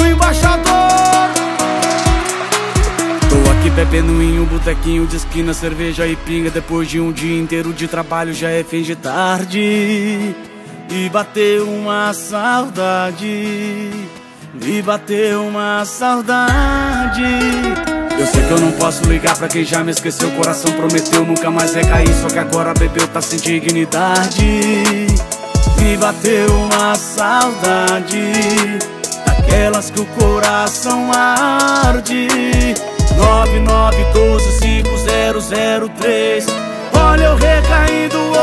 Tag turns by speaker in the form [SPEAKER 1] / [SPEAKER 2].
[SPEAKER 1] O embaixador Tô aqui bebendo em um botequinho de esquina, cerveja e pinga Depois de um dia inteiro de trabalho já é fim de tarde E bateu uma saudade E bateu uma saudade eu sei que eu não posso ligar pra quem já me esqueceu. O coração prometeu nunca mais recair. Só que agora bebeu, tá sem dignidade. Bateu uma saudade. Daquelas que o coração arde. 99125003. Olha eu recaindo.